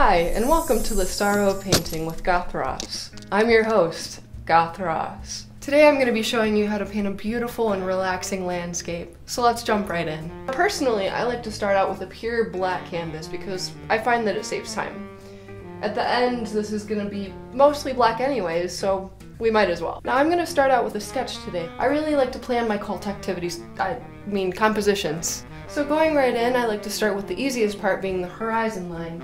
Hi, and welcome to the Sorrow of Painting with Goth Ross. I'm your host, Goth Ross. Today I'm going to be showing you how to paint a beautiful and relaxing landscape, so let's jump right in. Personally, I like to start out with a pure black canvas because I find that it saves time. At the end, this is going to be mostly black anyways, so we might as well. Now I'm going to start out with a sketch today. I really like to plan my cult activities, I mean compositions. So going right in, I like to start with the easiest part being the horizon line.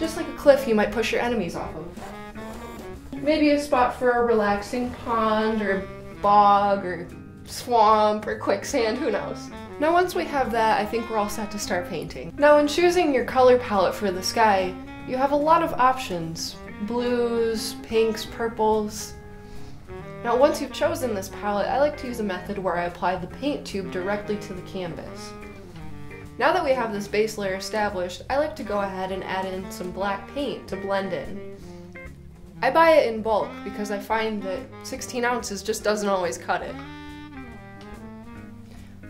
Just like a cliff you might push your enemies off of. Maybe a spot for a relaxing pond or bog or swamp or quicksand, who knows. Now once we have that, I think we're all set to start painting. Now in choosing your color palette for the sky, you have a lot of options. Blues, pinks, purples. Now once you've chosen this palette, I like to use a method where I apply the paint tube directly to the canvas. Now that we have this base layer established, I like to go ahead and add in some black paint to blend in. I buy it in bulk because I find that 16 ounces just doesn't always cut it.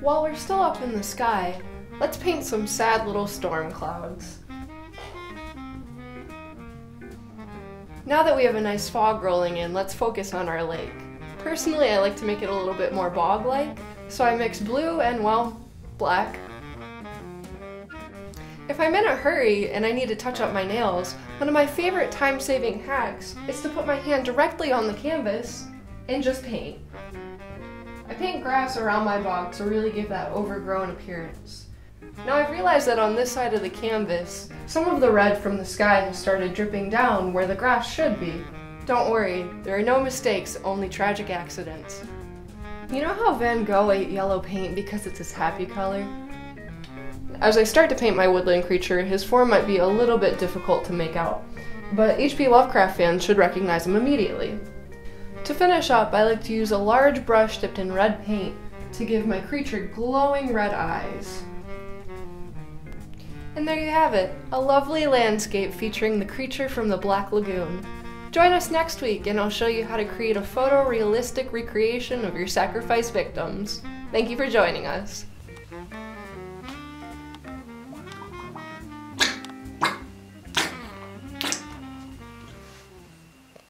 While we're still up in the sky, let's paint some sad little storm clouds. Now that we have a nice fog rolling in, let's focus on our lake. Personally, I like to make it a little bit more bog-like, so I mix blue and, well, black. If I'm in a hurry and I need to touch up my nails, one of my favorite time-saving hacks is to put my hand directly on the canvas and just paint. I paint grass around my box to really give that overgrown appearance. Now I've realized that on this side of the canvas, some of the red from the sky has started dripping down where the grass should be. Don't worry, there are no mistakes, only tragic accidents. You know how Van Gogh ate yellow paint because it's his happy color? As I start to paint my woodland creature, his form might be a little bit difficult to make out, but H.P. Lovecraft fans should recognize him immediately. To finish up, I like to use a large brush dipped in red paint to give my creature glowing red eyes. And there you have it, a lovely landscape featuring the creature from the Black Lagoon. Join us next week and I'll show you how to create a photorealistic recreation of your sacrifice victims. Thank you for joining us.